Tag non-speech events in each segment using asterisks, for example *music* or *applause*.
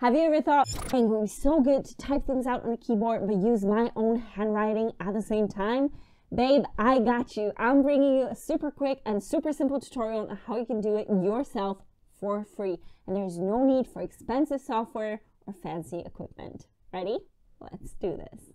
Have you ever thought, it would be so good to type things out on a keyboard but use my own handwriting at the same time? Babe, I got you. I'm bringing you a super quick and super simple tutorial on how you can do it yourself for free. And there's no need for expensive software or fancy equipment. Ready? Let's do this.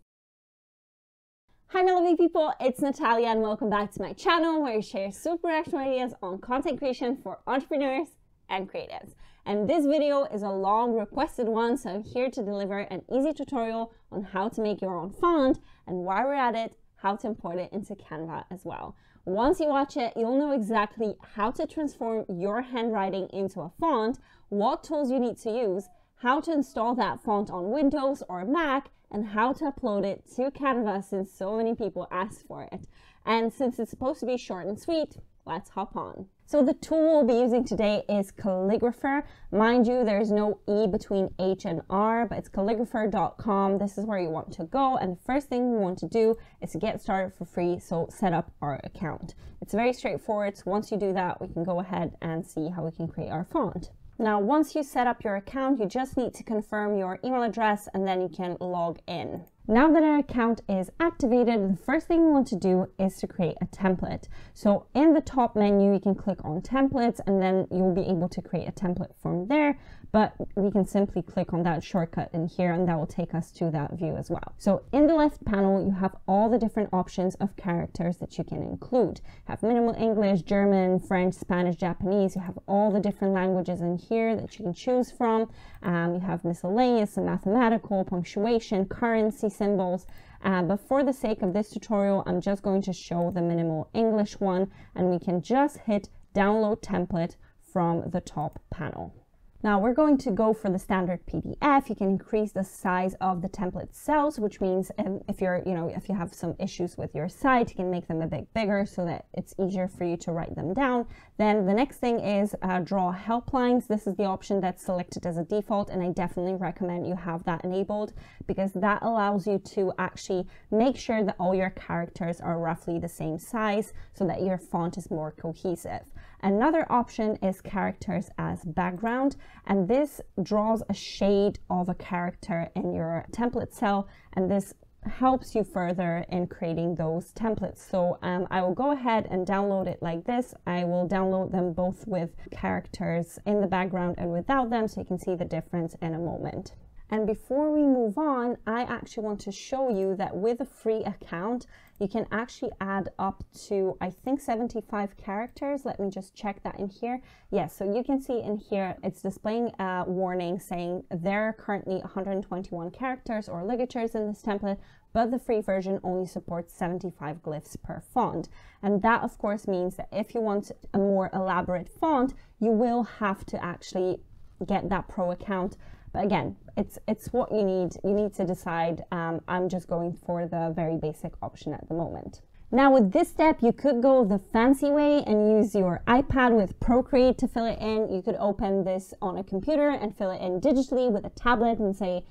Hi my lovely people, it's Natalia and welcome back to my channel where I share super action ideas on content creation for entrepreneurs and creatives. And this video is a long requested one, so I'm here to deliver an easy tutorial on how to make your own font and while we're at it, how to import it into Canva as well. Once you watch it, you'll know exactly how to transform your handwriting into a font, what tools you need to use, how to install that font on Windows or Mac, and how to upload it to Canva since so many people ask for it. And since it's supposed to be short and sweet, let's hop on. So the tool we'll be using today is Calligraphr. Mind you, there's no E between H and R, but it's calligraphr.com. This is where you want to go. And the first thing we want to do is to get started for free. So set up our account. It's very straightforward. So once you do that, we can go ahead and see how we can create our font. Now, once you set up your account, you just need to confirm your email address and then you can log in. Now that our account is activated, the first thing we want to do is to create a template. So in the top menu, you can click on templates and then you'll be able to create a template from there but we can simply click on that shortcut in here and that will take us to that view as well. So in the left panel, you have all the different options of characters that you can include. You have minimal English, German, French, Spanish, Japanese. You have all the different languages in here that you can choose from. Um, you have miscellaneous and mathematical, punctuation, currency symbols. Uh, but for the sake of this tutorial, I'm just going to show the minimal English one and we can just hit download template from the top panel. Now we're going to go for the standard PDF. You can increase the size of the template cells, which means um, if you're, you know, if you have some issues with your site, you can make them a bit bigger so that it's easier for you to write them down. Then the next thing is uh, draw helplines. This is the option that's selected as a default, and I definitely recommend you have that enabled because that allows you to actually make sure that all your characters are roughly the same size so that your font is more cohesive. Another option is characters as background, and this draws a shade of a character in your template cell, and this helps you further in creating those templates. So um, I will go ahead and download it like this. I will download them both with characters in the background and without them so you can see the difference in a moment. And before we move on, I actually want to show you that with a free account, you can actually add up to, I think 75 characters. Let me just check that in here. Yes, so you can see in here, it's displaying a warning saying there are currently 121 characters or ligatures in this template, but the free version only supports 75 glyphs per font. And that of course means that if you want a more elaborate font, you will have to actually get that pro account but again, it's it's what you need. You need to decide. Um, I'm just going for the very basic option at the moment. Now with this step, you could go the fancy way and use your iPad with Procreate to fill it in. You could open this on a computer and fill it in digitally with a tablet and say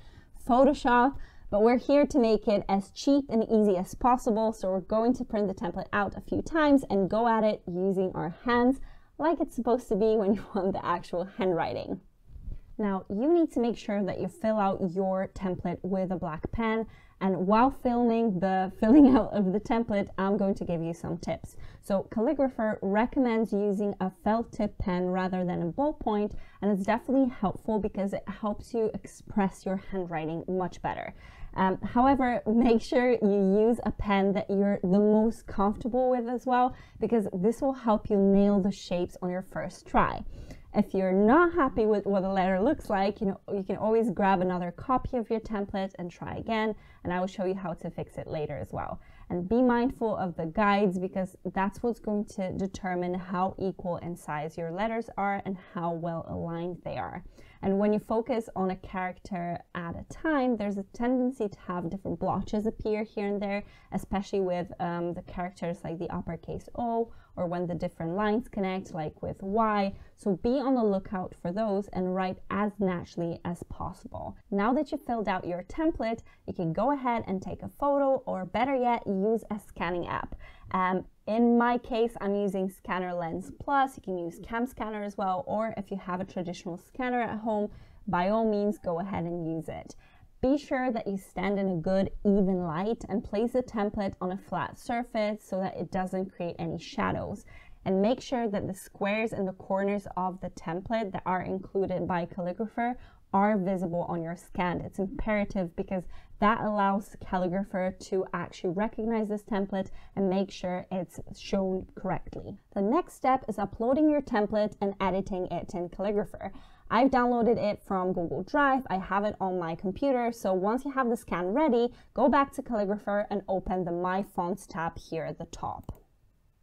Photoshop. But we're here to make it as cheap and easy as possible. So we're going to print the template out a few times and go at it using our hands like it's supposed to be when you *laughs* want the actual handwriting. Now you need to make sure that you fill out your template with a black pen and while filming the *laughs* filling out of the template, I'm going to give you some tips. So Calligraphr recommends using a felt tip pen rather than a ballpoint and it's definitely helpful because it helps you express your handwriting much better. Um, however, *laughs* make sure you use a pen that you're the most comfortable with as well because this will help you nail the shapes on your first try. If you're not happy with what the letter looks like, you know, you can always grab another copy of your template and try again, and I will show you how to fix it later as well. And be mindful of the guides because that's what's going to determine how equal in size your letters are and how well aligned they are. And when you focus on a character at a time, there's a tendency to have different blotches appear here and there, especially with um, the characters like the uppercase O or when the different lines connect, like with Y. So be on the lookout for those and write as naturally as possible. Now that you've filled out your template, you can go ahead and take a photo or better yet, use a scanning app. Um, in my case, I'm using Scanner Lens Plus. You can use Cam Scanner as well, or if you have a traditional scanner at home, by all means go ahead and use it. Be sure that you stand in a good even light and place the template on a flat surface so that it doesn't create any shadows. And make sure that the squares in the corners of the template that are included by Calligraphr are visible on your scan. It's imperative because that allows Calligraphr to actually recognize this template and make sure it's shown correctly. The next step is uploading your template and editing it in Calligraphr. I've downloaded it from Google Drive. I have it on my computer. So once you have the scan ready, go back to Calligraphr and open the My Fonts tab here at the top.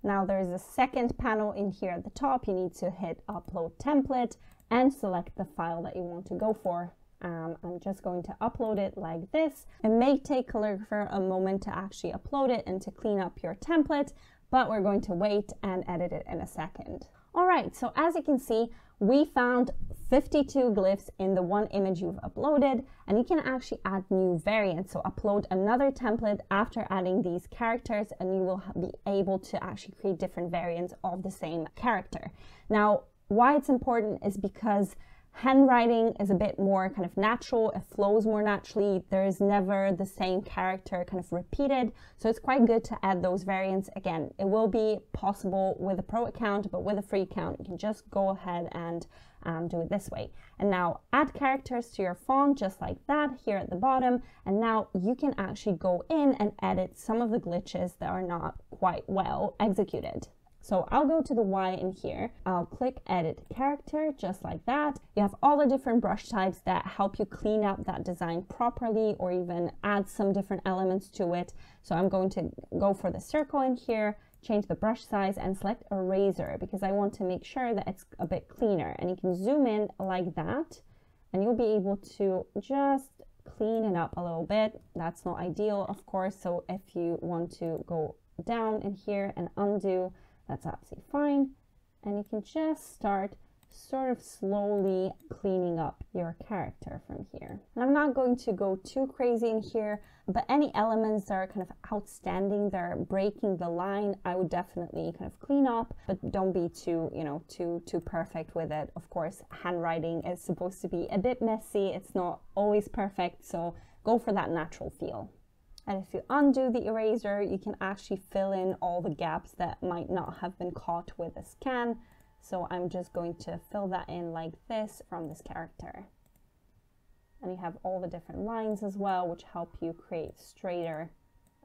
Now there's a second panel in here at the top. You need to hit Upload Template and select the file that you want to go for. Um, I'm just going to upload it like this. It may take Calligraphr a moment to actually upload it and to clean up your template, but we're going to wait and edit it in a second. All right, so as you can see, we found 52 glyphs in the one image you've uploaded, and you can actually add new variants. So upload another template after adding these characters, and you will be able to actually create different variants of the same character. Now, why it's important is because handwriting is a bit more kind of natural, it flows more naturally, there's never the same character kind of repeated, so it's quite good to add those variants. Again, it will be possible with a pro account, but with a free account, you can just go ahead and um, do it this way. And now add characters to your font just like that here at the bottom. And now you can actually go in and edit some of the glitches that are not quite well executed. So I'll go to the Y in here. I'll click edit character just like that. You have all the different brush types that help you clean up that design properly or even add some different elements to it. So I'm going to go for the circle in here, change the brush size and select eraser because I want to make sure that it's a bit cleaner. And you can zoom in like that and you'll be able to just clean it up a little bit. That's not ideal, of course. So if you want to go down in here and undo, that's absolutely fine. And you can just start sort of slowly cleaning up your character from here. And I'm not going to go too crazy in here, but any elements that are kind of outstanding, they're breaking the line, I would definitely kind of clean up, but don't be too, you know, too, too perfect with it. Of course, handwriting is supposed to be a bit messy. It's not always perfect, so go for that natural feel. And if you undo the eraser, you can actually fill in all the gaps that might not have been caught with a scan. So I'm just going to fill that in like this from this character. And you have all the different lines as well, which help you create straighter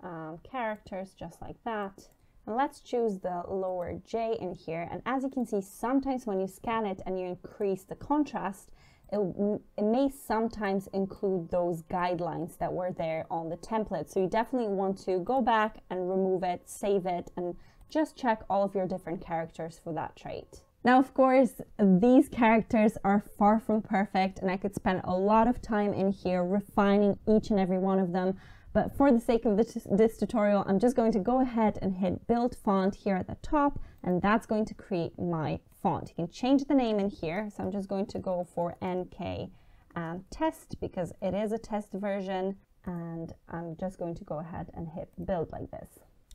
um, characters just like that. And let's choose the lower J in here. And as you can see, sometimes when you scan it and you increase the contrast, it, it may sometimes include those guidelines that were there on the template. So you definitely want to go back and remove it, save it, and just check all of your different characters for that trait. Now, of course, these characters are far from perfect and I could spend a lot of time in here refining each and every one of them. But for the sake of this, this tutorial, I'm just going to go ahead and hit build font here at the top, and that's going to create my font. You can change the name in here. So I'm just going to go for NK um, test because it is a test version and I'm just going to go ahead and hit build like this.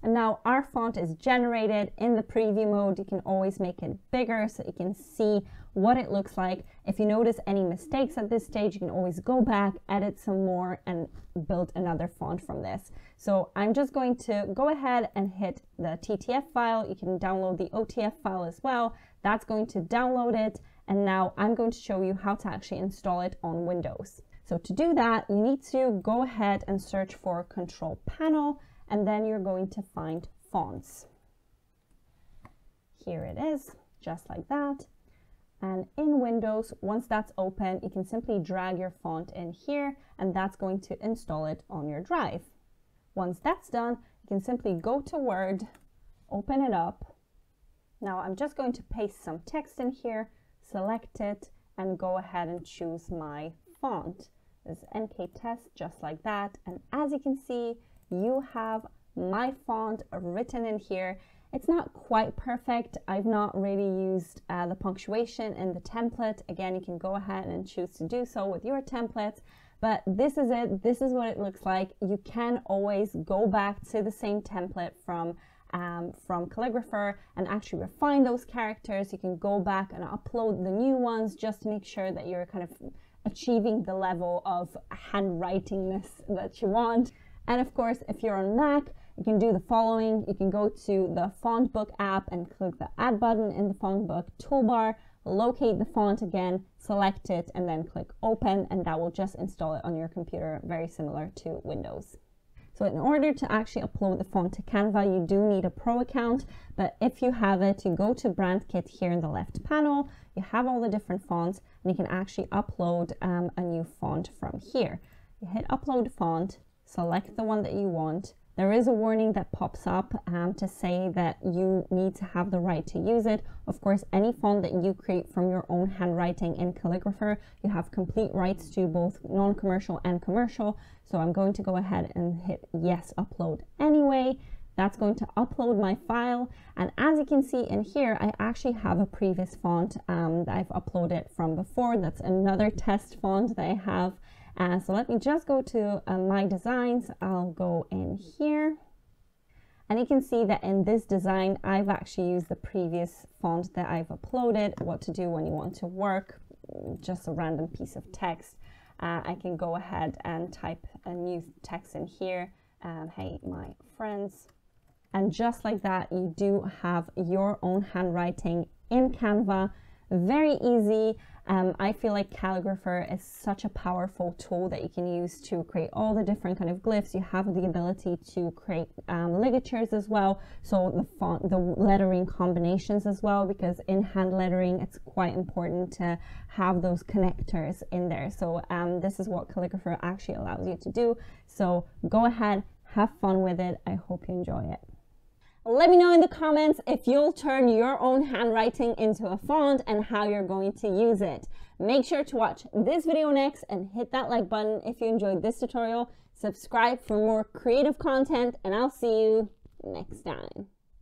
And now our font is generated in the preview mode. You can always make it bigger so you can see what it looks like. If you notice any mistakes at this stage, you can always go back, edit some more and build another font from this. So I'm just going to go ahead and hit the TTF file. You can download the OTF file as well. That's going to download it. And now I'm going to show you how to actually install it on Windows. So to do that, you need to go ahead and search for Control Panel, and then you're going to find Fonts. Here it is, just like that. And in Windows, once that's open, you can simply drag your font in here, and that's going to install it on your drive. Once that's done, you can simply go to Word, open it up, now I'm just going to paste some text in here, select it, and go ahead and choose my font. This NK test just like that. And as you can see, you have my font written in here. It's not quite perfect. I've not really used uh, the punctuation in the template. Again, you can go ahead and choose to do so with your templates. But this is it. This is what it looks like. You can always go back to the same template from um, from Calligraphr and actually refine those characters. You can go back and upload the new ones just to make sure that you're kind of achieving the level of handwritingness that you want. And of course, if you're on Mac, you can do the following. You can go to the font book app and click the add button in the font book toolbar, locate the font again, select it, and then click open, and that will just install it on your computer, very similar to Windows. So in order to actually upload the font to Canva, you do need a pro account, but if you have it, you go to brand kit here in the left panel, you have all the different fonts, and you can actually upload um, a new font from here. You hit upload font, select the one that you want, there is a warning that pops up um, to say that you need to have the right to use it. Of course, any font that you create from your own handwriting in Calligraphr, you have complete rights to both non-commercial and commercial. So I'm going to go ahead and hit yes, upload anyway. That's going to upload my file. And as you can see in here, I actually have a previous font um, that I've uploaded from before. That's another test font that I have. Uh, so let me just go to uh, my designs. I'll go in here. And you can see that in this design, I've actually used the previous font that I've uploaded, what to do when you want to work, just a random piece of text. Uh, I can go ahead and type a new text in here. Um, hey, my friends. And just like that, you do have your own handwriting in Canva. Very easy. Um, I feel like Calligraphr is such a powerful tool that you can use to create all the different kind of glyphs. You have the ability to create um, ligatures as well. So the font, the lettering combinations as well, because in hand lettering, it's quite important to have those connectors in there. So um, this is what Calligraphr actually allows you to do. So go ahead, have fun with it. I hope you enjoy it. Let me know in the comments if you'll turn your own handwriting into a font and how you're going to use it. Make sure to watch this video next and hit that like button if you enjoyed this tutorial. Subscribe for more creative content and I'll see you next time.